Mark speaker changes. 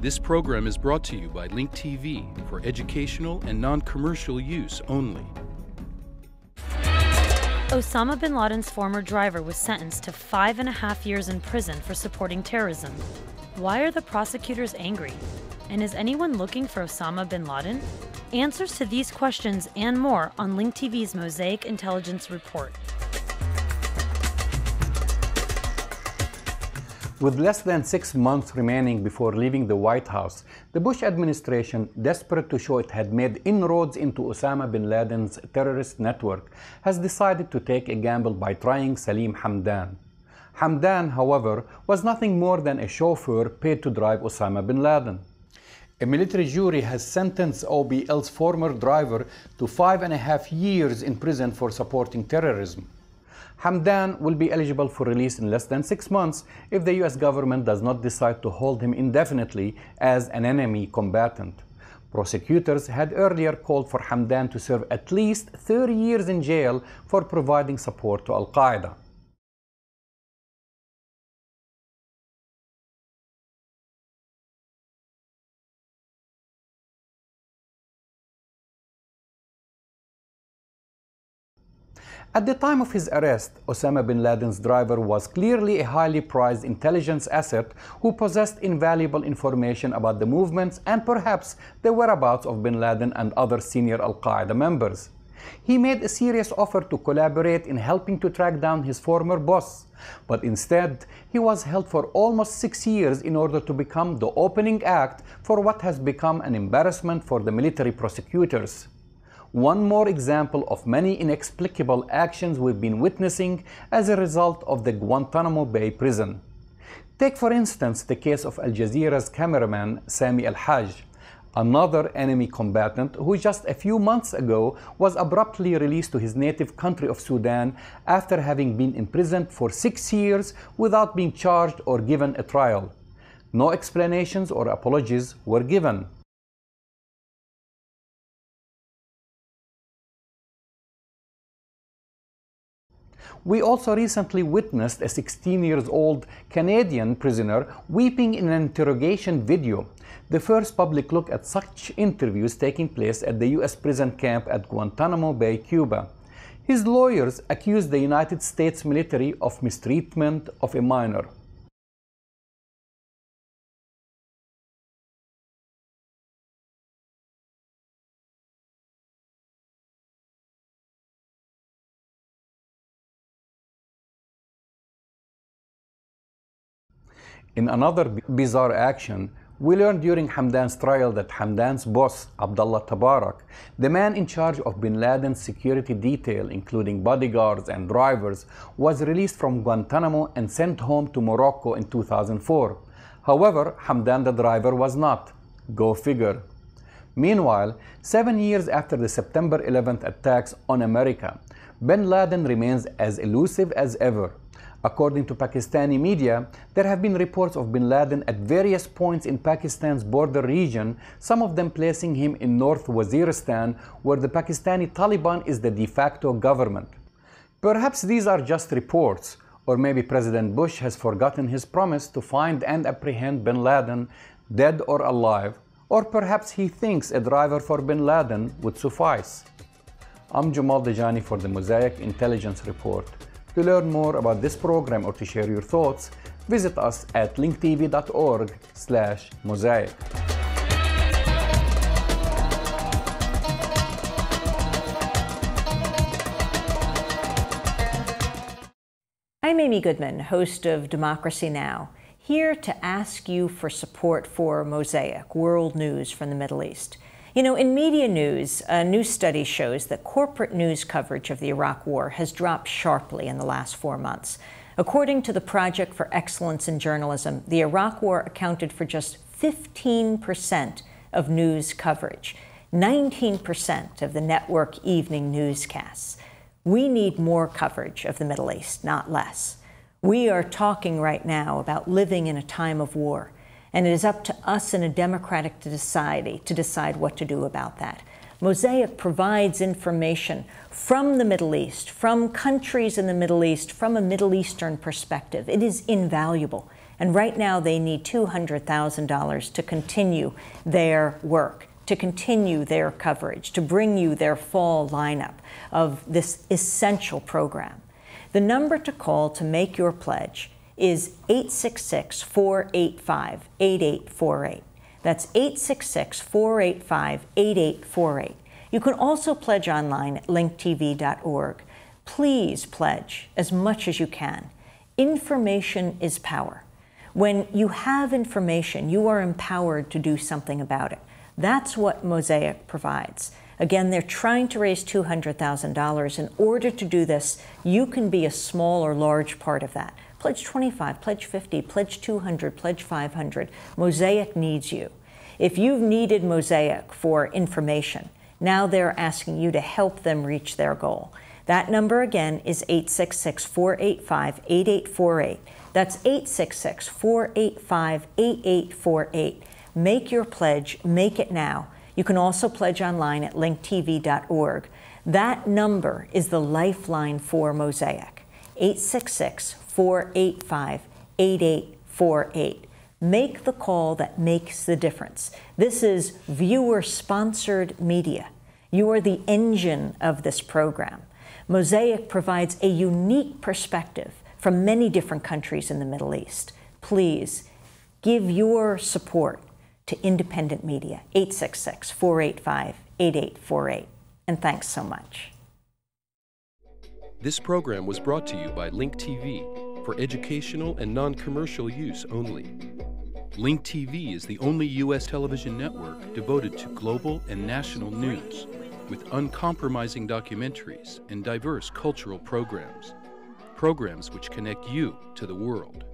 Speaker 1: This program is brought to you by Link TV for educational and non commercial use only.
Speaker 2: Osama bin Laden's former driver was sentenced to five and a half years in prison for supporting terrorism. Why are the prosecutors angry? And is anyone looking for Osama bin Laden? Answers to these questions and more on Link TV's Mosaic Intelligence Report.
Speaker 3: With less than six months remaining before leaving the White House, the Bush administration, desperate to show it had made inroads into Osama bin Laden's terrorist network, has decided to take a gamble by trying Salim Hamdan. Hamdan, however, was nothing more than a chauffeur paid to drive Osama bin Laden. A military jury has sentenced OBL's former driver to five and a half years in prison for supporting terrorism. Hamdan will be eligible for release in less than six months if the US government does not decide to hold him indefinitely as an enemy combatant. Prosecutors had earlier called for Hamdan to serve at least 30 years in jail for providing support to Al Qaeda. At the time of his arrest, Osama bin Laden's driver was clearly a highly prized intelligence asset who possessed invaluable information about the movements and perhaps the whereabouts of bin Laden and other senior Al Qaeda members. He made a serious offer to collaborate in helping to track down his former boss, but instead, he was held for almost six years in order to become the opening act for what has become an embarrassment for the military prosecutors one more example of many inexplicable actions we've been witnessing as a result of the Guantanamo Bay prison. Take for instance the case of Al Jazeera's cameraman Sami Al Haj, another enemy combatant who just a few months ago was abruptly released to his native country of Sudan after having been imprisoned for six years without being charged or given a trial. No explanations or apologies were given. We also recently witnessed a 16 years old Canadian prisoner weeping in an interrogation video, the first public look at such interviews taking place at the US prison camp at Guantanamo Bay, Cuba. His lawyers accused the United States military of mistreatment of a minor. In another bizarre action, we learned during Hamdan's trial that Hamdan's boss, Abdullah Tabarak, the man in charge of bin Laden's security detail, including bodyguards and drivers, was released from Guantanamo and sent home to Morocco in 2004. However, Hamdan the driver was not. Go figure. Meanwhile, seven years after the September 11th attacks on America, bin Laden remains as elusive as ever. According to Pakistani media, there have been reports of bin Laden at various points in Pakistan's border region, some of them placing him in North Waziristan, where the Pakistani Taliban is the de facto government. Perhaps these are just reports, or maybe President Bush has forgotten his promise to find and apprehend bin Laden, dead or alive, or perhaps he thinks a driver for bin Laden would suffice. I'm Jamal Dajani for the Mosaic Intelligence Report. To learn more about this program or to share your thoughts, visit us at linktv.org slash mosaic.
Speaker 4: I'm Amy Goodman, host of Democracy Now!, here to ask you for support for Mosaic, world news from the Middle East. You know, in media news, a new study shows that corporate news coverage of the Iraq War has dropped sharply in the last four months. According to the Project for Excellence in Journalism, the Iraq War accounted for just 15% of news coverage, 19% of the network evening newscasts. We need more coverage of the Middle East, not less. We are talking right now about living in a time of war. And it is up to us in a democratic society to decide what to do about that. Mosaic provides information from the Middle East, from countries in the Middle East, from a Middle Eastern perspective. It is invaluable. And right now, they need $200,000 to continue their work, to continue their coverage, to bring you their fall lineup of this essential program. The number to call to make your pledge is 866 485 8848. That's 866 485 8848. You can also pledge online at linktv.org. Please pledge as much as you can. Information is power. When you have information, you are empowered to do something about it. That's what Mosaic provides. Again, they're trying to raise $200,000. In order to do this, you can be a small or large part of that. Pledge 25, pledge 50, pledge 200, pledge 500. Mosaic needs you. If you've needed Mosaic for information, now they're asking you to help them reach their goal. That number again is 866 485 8848. That's 866 485 8848. Make your pledge, make it now. You can also pledge online at linktv.org. That number is the lifeline for Mosaic 866 485 8848. Make the call that makes the difference. This is viewer sponsored media. You are the engine of this program. Mosaic provides a unique perspective from many different countries in the Middle East. Please give your support to independent media, 866 485 8848. And thanks so much.
Speaker 1: This program was brought to you by Link TV for educational and non commercial use only. Link TV is the only U.S. television network devoted to global and national news with uncompromising documentaries and diverse cultural programs. Programs which connect you to the world.